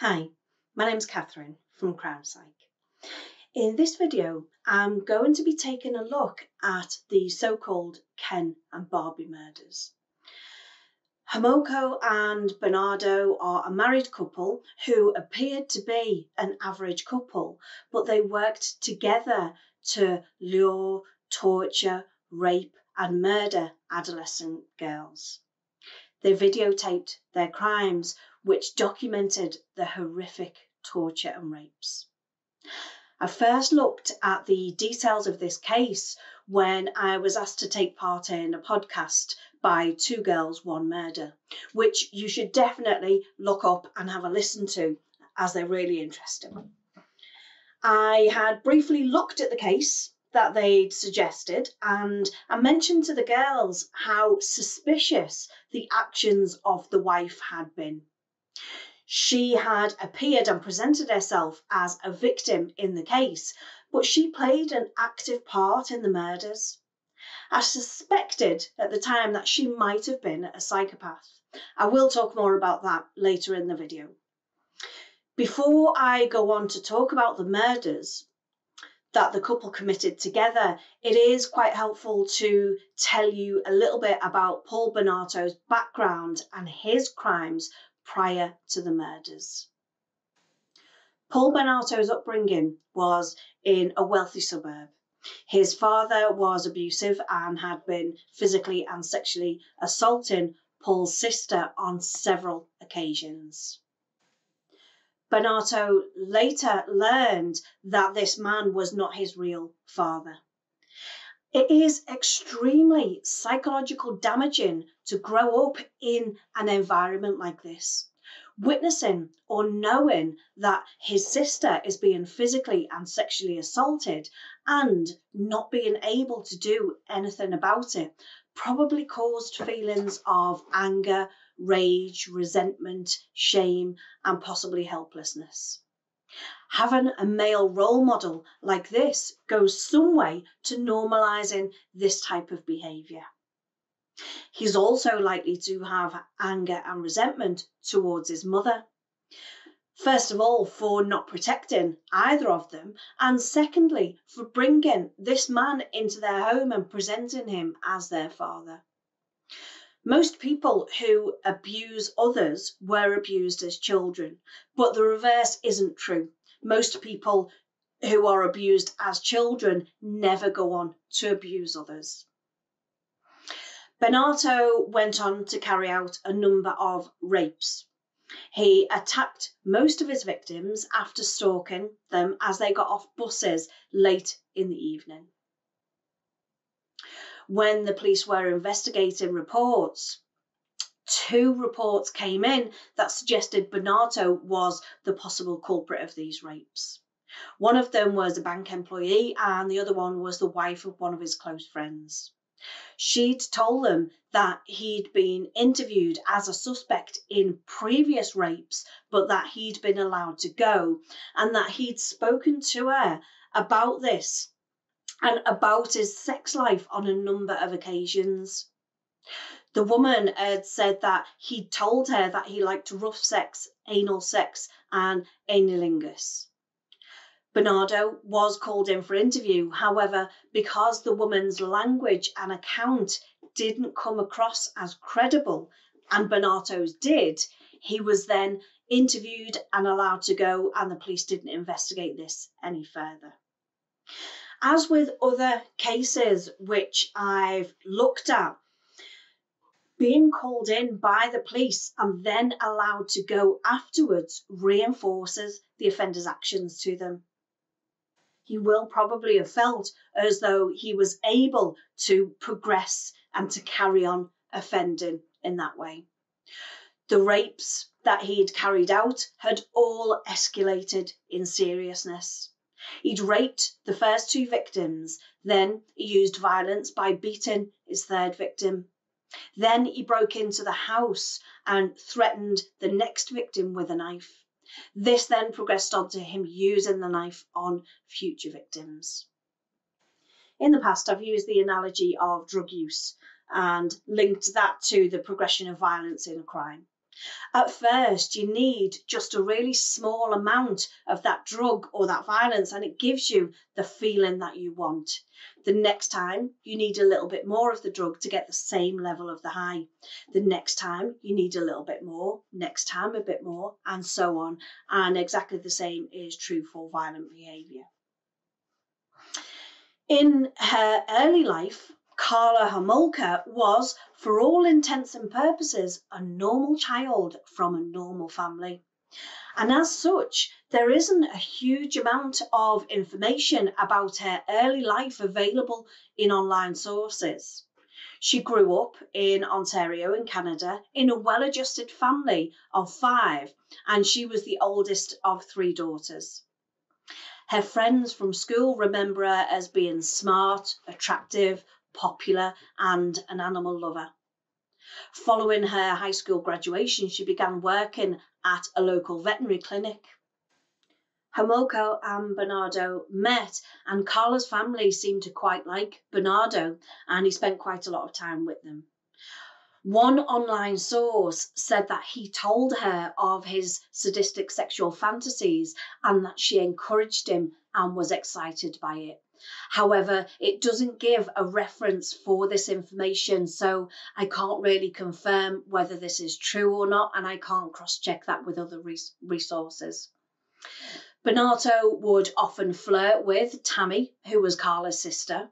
Hi, my name's Catherine from Crime Psych. In this video, I'm going to be taking a look at the so-called Ken and Barbie murders. Homoko and Bernardo are a married couple who appeared to be an average couple, but they worked together to lure, torture, rape, and murder adolescent girls. They videotaped their crimes, which documented the horrific torture and rapes. I first looked at the details of this case when I was asked to take part in a podcast by Two Girls, One Murder, which you should definitely look up and have a listen to as they're really interesting. I had briefly looked at the case that they'd suggested and I mentioned to the girls how suspicious the actions of the wife had been. She had appeared and presented herself as a victim in the case, but she played an active part in the murders. I suspected at the time that she might have been a psychopath. I will talk more about that later in the video. Before I go on to talk about the murders that the couple committed together, it is quite helpful to tell you a little bit about Paul Bonato's background and his crimes prior to the murders. Paul Bonato's upbringing was in a wealthy suburb. His father was abusive and had been physically and sexually assaulting Paul's sister on several occasions. Bonato later learned that this man was not his real father. It is extremely psychological damaging to grow up in an environment like this. Witnessing or knowing that his sister is being physically and sexually assaulted and not being able to do anything about it probably caused feelings of anger, rage, resentment, shame, and possibly helplessness. Having a male role model like this goes some way to normalizing this type of behavior. He's also likely to have anger and resentment towards his mother. First of all, for not protecting either of them, and secondly, for bringing this man into their home and presenting him as their father. Most people who abuse others were abused as children, but the reverse isn't true most people who are abused as children never go on to abuse others. Bonato went on to carry out a number of rapes. He attacked most of his victims after stalking them as they got off buses late in the evening. When the police were investigating reports, two reports came in that suggested Bonato was the possible culprit of these rapes. One of them was a bank employee, and the other one was the wife of one of his close friends. She'd told them that he'd been interviewed as a suspect in previous rapes, but that he'd been allowed to go, and that he'd spoken to her about this and about his sex life on a number of occasions. The woman had said that he'd told her that he liked rough sex, anal sex, and anilingus. Bernardo was called in for interview. However, because the woman's language and account didn't come across as credible, and Bernardo's did, he was then interviewed and allowed to go, and the police didn't investigate this any further. As with other cases which I've looked at, being called in by the police and then allowed to go afterwards reinforces the offender's actions to them. He will probably have felt as though he was able to progress and to carry on offending in that way. The rapes that he had carried out had all escalated in seriousness. He'd raped the first two victims, then he used violence by beating his third victim then he broke into the house and threatened the next victim with a knife. This then progressed on to him using the knife on future victims. In the past, I've used the analogy of drug use and linked that to the progression of violence in a crime. At first, you need just a really small amount of that drug or that violence, and it gives you the feeling that you want. The next time, you need a little bit more of the drug to get the same level of the high. The next time, you need a little bit more, next time, a bit more, and so on. And exactly the same is true for violent behaviour. In her early life, Karla Homolka was, for all intents and purposes, a normal child from a normal family. And as such, there isn't a huge amount of information about her early life available in online sources. She grew up in Ontario in Canada in a well adjusted family of five, and she was the oldest of three daughters. Her friends from school remember her as being smart, attractive, popular, and an animal lover. Following her high school graduation, she began working at a local veterinary clinic. Homolka and Bernardo met, and Karla's family seemed to quite like Bernardo, and he spent quite a lot of time with them. One online source said that he told her of his sadistic sexual fantasies and that she encouraged him and was excited by it. However, it doesn't give a reference for this information, so I can't really confirm whether this is true or not, and I can't cross check that with other res- resources. Bernardo would often flirt with Tammy, who was Karla's sister.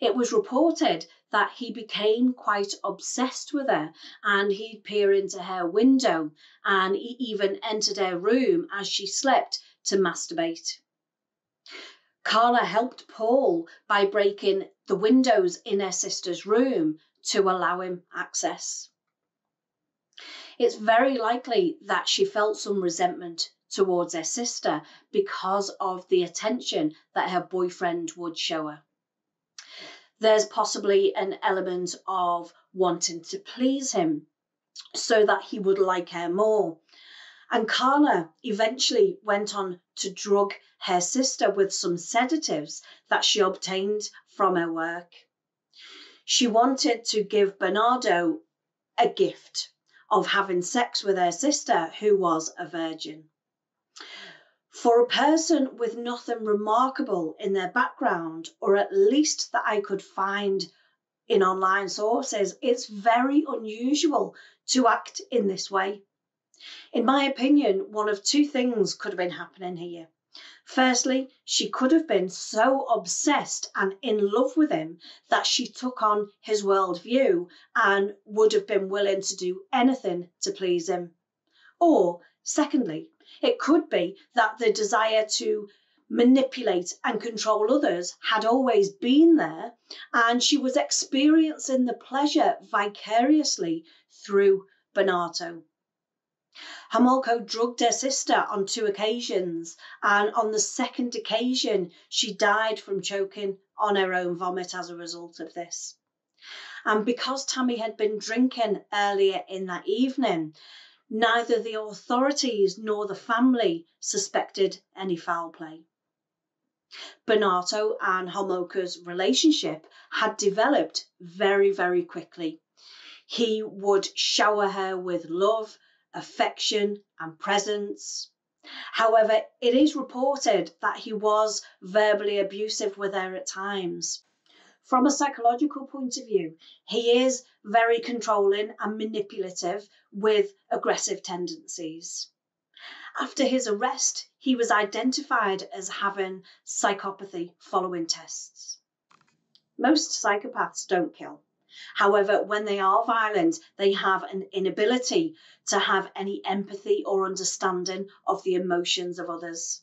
It was reported that he became quite obsessed with her and he'd peer into her window and he even entered her room as she slept to masturbate. Karla helped Paul by breaking the windows in her sister's room to allow him access. It's very likely that she felt some resentment towards her sister because of the attention that her boyfriend would show her. There's possibly an element of wanting to please him so that he would like her more. And Karla eventually went on to drug her sister with some sedatives that she obtained from her work. She wanted to give Bernardo a gift of having sex with her sister, who was a virgin. For a person with nothing remarkable in their background, or at least that I could find in online sources, it's very unusual to act in this way. In my opinion, one of two things could have been happening here. Firstly, she could have been so obsessed and in love with him that she took on his worldview and would have been willing to do anything to please him. Or, secondly, it could be that the desire to manipulate and control others had always been there, and she was experiencing the pleasure vicariously through Bernardo. Homolka drugged her sister on two occasions, and on the second occasion, she died from choking on her own vomit as a result of this. And because Tammy had been drinking earlier in that evening, neither the authorities nor the family suspected any foul play. Bernardo and Homolka's relationship had developed very, very quickly. He would shower her with love affection, and presence. However, it is reported that he was verbally abusive with her at times. From a psychological point of view, he is very controlling and manipulative with aggressive tendencies. After his arrest, he was identified as having psychopathy following tests. Most psychopaths don't kill. However, when they are violent, they have an inability to have any empathy or understanding of the emotions of others.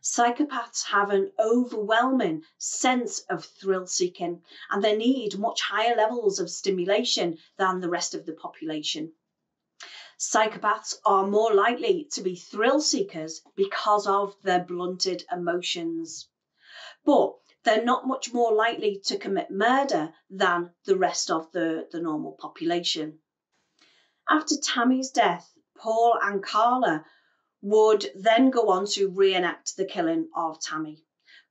Psychopaths have an overwhelming sense of thrill seeking and they need much higher levels of stimulation than the rest of the population. Psychopaths are more likely to be thrill seekers because of their blunted emotions. But they're not much more likely to commit murder than the rest of the, the normal population. After Tammy's death, Paul and Karla would then go on to reenact the killing of Tammy.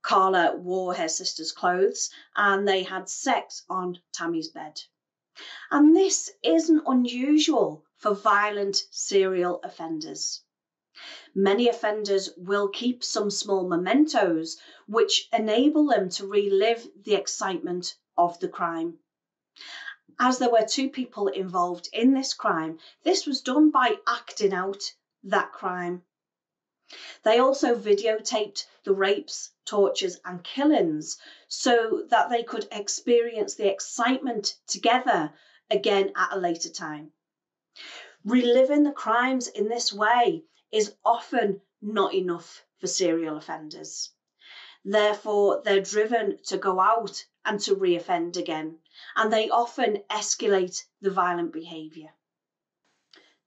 Karla wore her sister's clothes and they had sex on Tammy's bed. And this isn't unusual for violent serial offenders. Many offenders will keep some small mementos which enable them to relive the excitement of the crime. As there were two people involved in this crime, this was done by acting out that crime. They also videotaped the rapes, tortures, and killings so that they could experience the excitement together again at a later time. Reliving the crimes in this way is often not enough for serial offenders. Therefore, they're driven to go out and to reoffend again, and they often escalate the violent behaviour.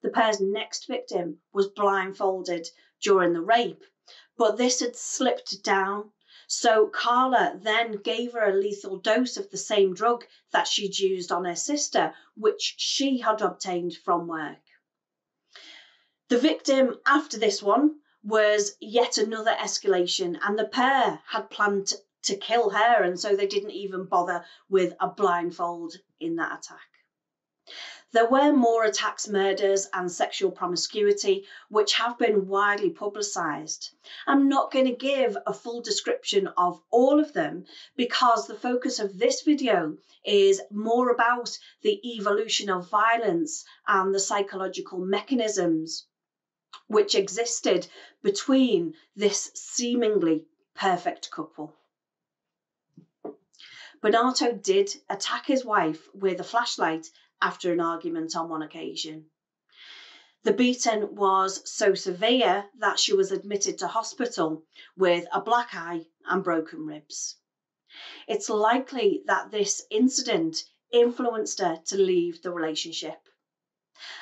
The pair's next victim was blindfolded during the rape, but this had slipped down. So Karla then gave her a lethal dose of the same drug that she'd used on her sister, which she had obtained from work. The victim after this one was yet another escalation, and the pair had planned to kill her, and so they didn't even bother with a blindfold in that attack. There were more attacks, murders, and sexual promiscuity, which have been widely publicised. I'm not going to give a full description of all of them because the focus of this video is more about the evolution of violence and the psychological mechanisms which existed between this seemingly perfect couple. Bernardo did attack his wife with a flashlight after an argument on one occasion. The beating was so severe that she was admitted to hospital with a black eye and broken ribs. It's likely that this incident influenced her to leave the relationship.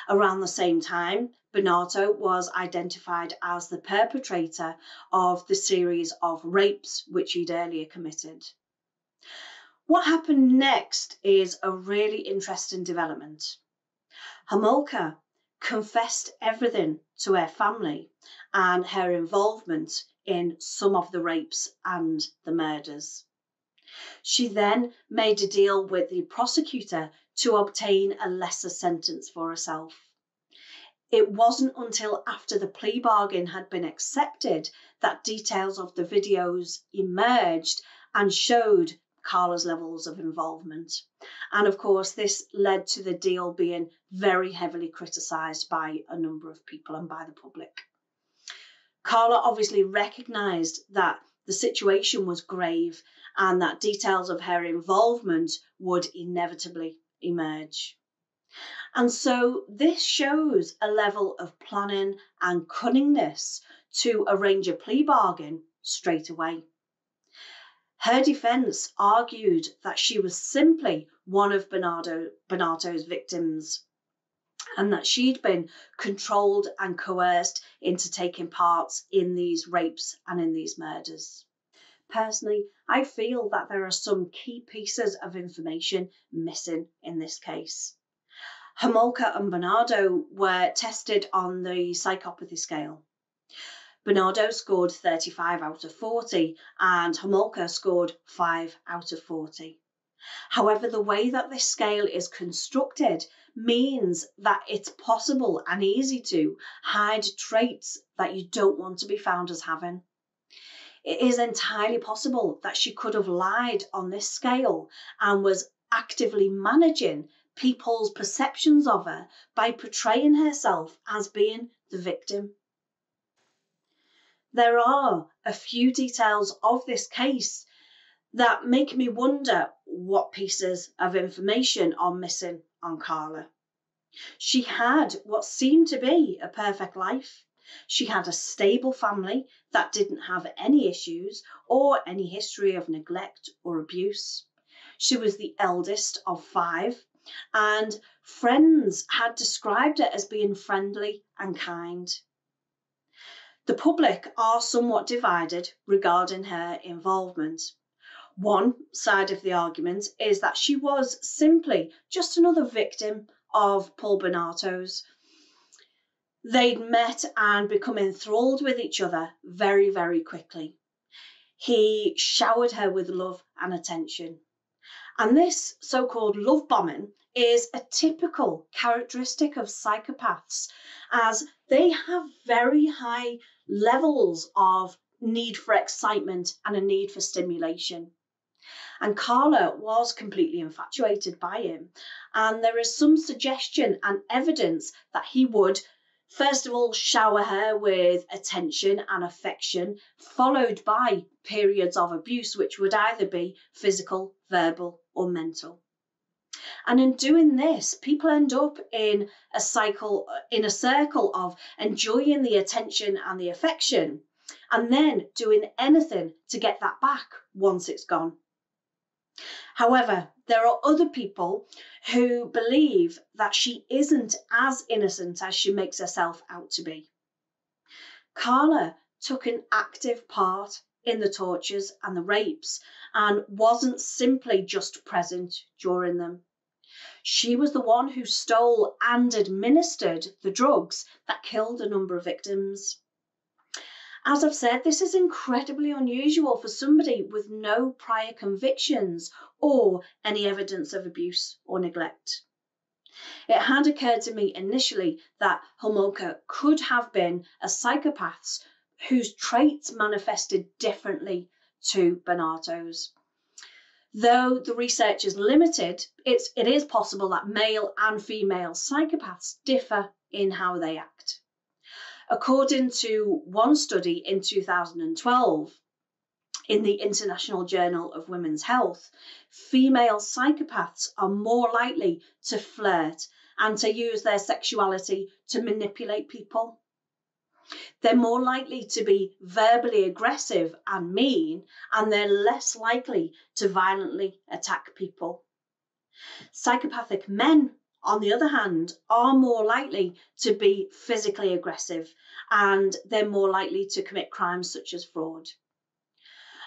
Around the same time, Bernardo was identified as the perpetrator of the series of rapes which he'd earlier committed. What happened next is a really interesting development. Homolka confessed everything to her family and her involvement in some of the rapes and the murders. She then made a deal with the prosecutor to obtain a lesser sentence for herself. It wasn't until after the plea bargain had been accepted that details of the videos emerged and showed Karla's levels of involvement. And of course, this led to the deal being very heavily criticised by a number of people and by the public. Karla obviously recognised that the situation was grave and that details of her involvement would inevitably emerge. And so this shows a level of planning and cunningness to arrange a plea bargain straight away. Her defence argued that she was simply one of Bernardo, Bernardo's victims and that she'd been controlled and coerced into taking part in these rapes and in these murders. Personally, I feel that there are some key pieces of information missing in this case. Homolka and Bernardo were tested on the psychopathy scale. Bernardo scored 35 out of 40 and Homolka scored 5 out of 40. However, the way that this scale is constructed means that it's possible and easy to hide traits that you don't want to be found as having. It is entirely possible that she could have lied on this scale and was actively managing people's perceptions of her by portraying herself as being the victim. There are a few details of this case that make me wonder what pieces of information are missing on Karla. She had what seemed to be a perfect life. She had a stable family that didn't have any issues or any history of neglect or abuse. She was the eldest of five and friends had described her as being friendly and kind. The public are somewhat divided regarding her involvement. One side of the argument is that she was simply just another victim of Paul Bernardo's. They'd met and become enthralled with each other very, very quickly. He showered her with love and attention. And this so called love bombing is a typical characteristic of psychopaths, as they have very high levels of need for excitement and a need for stimulation. And Karla was completely infatuated by him. And there is some suggestion and evidence that he would, first of all, shower her with attention and affection, followed by periods of abuse, which would either be physical, verbal, or mental. And in doing this, people end up in a cycle, in a circle of enjoying the attention and the affection, and then doing anything to get that back once it's gone. However, there are other people who believe that she isn't as innocent as she makes herself out to be. Karla took an active part in the tortures and the rapes and wasn't simply just present during them. She was the one who stole and administered the drugs that killed a number of victims. As I've said, this is incredibly unusual for somebody with no prior convictions or any evidence of abuse or neglect. It had occurred to me initially that Homolka could have been a psychopath whose traits manifested differently to Bonato's. Though the research is limited, it's, it is possible that male and female psychopaths differ in how they act. According to one study in 2012 in the International Journal of Women's Health, female psychopaths are more likely to flirt and to use their sexuality to manipulate people. They're more likely to be verbally aggressive and mean, and they're less likely to violently attack people. Psychopathic men on the other hand, are more likely to be physically aggressive and they're more likely to commit crimes such as fraud.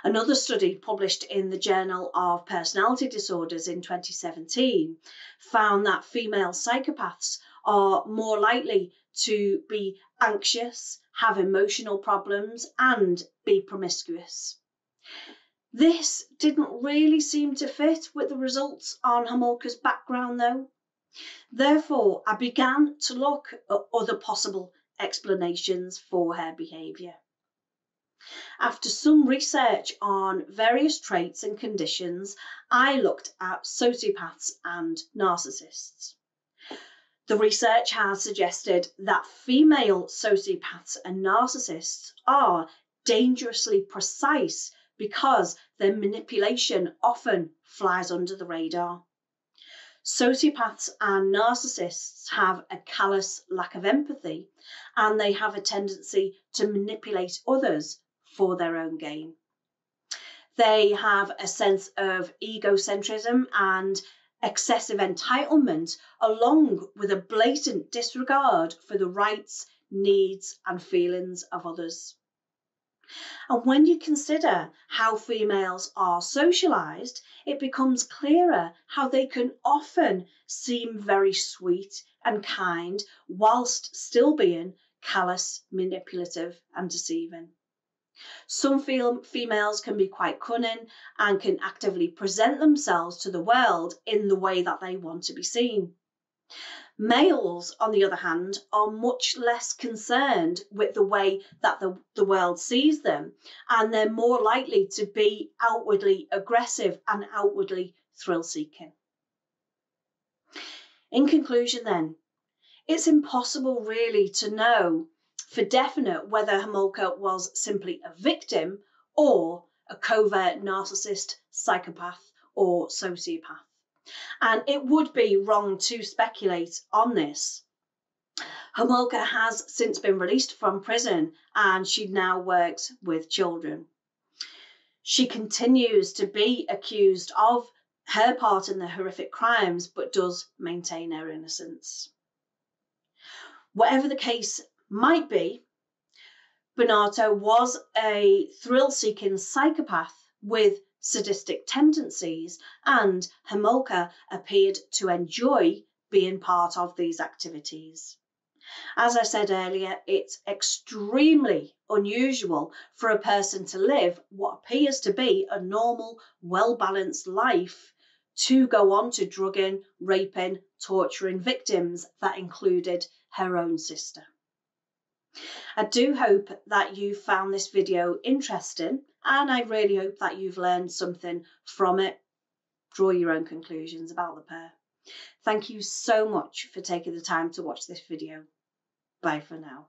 Another study published in the Journal of Personality Disorders in 2017 found that female psychopaths are more likely to be anxious, have emotional problems, and be promiscuous. This didn't really seem to fit with the results on Homolka's background, though. Therefore, I began to look at other possible explanations for her behaviour. After some research on various traits and conditions, I looked at sociopaths and narcissists. The research has suggested that female sociopaths and narcissists are dangerously precise because their manipulation often flies under the radar. Sociopaths and narcissists have a callous lack of empathy and they have a tendency to manipulate others for their own gain. They have a sense of egocentrism and excessive entitlement, along with a blatant disregard for the rights, needs, and feelings of others. And when you consider how females are socialized, it becomes clearer how they can often seem very sweet and kind whilst still being callous, manipulative, and deceiving. Some females can be quite cunning and can actively present themselves to the world in the way that they want to be seen. Males, on the other hand, are much less concerned with the way that the, the world sees them, and they're more likely to be outwardly aggressive and outwardly thrill seeking. In conclusion, then, it's impossible really to know for definite whether Homolka was simply a victim or a covert narcissist, psychopath, or sociopath. And it would be wrong to speculate on this. Homolka has since been released from prison and she now works with children. She continues to be accused of her part in the horrific crimes, but does maintain her innocence. Whatever the case might be, Bonato was a thrill seeking psychopath with sadistic tendencies, and Homolka appeared to enjoy being part of these activities. As I said earlier, it's extremely unusual for a person to live what appears to be a normal, well balanced life to go on to drugging, raping, torturing victims that included her own sister. I do hope that you found this video interesting and I really hope that you've learned something from it. Draw your own conclusions about the pair. Thank you so much for taking the time to watch this video. Bye for now.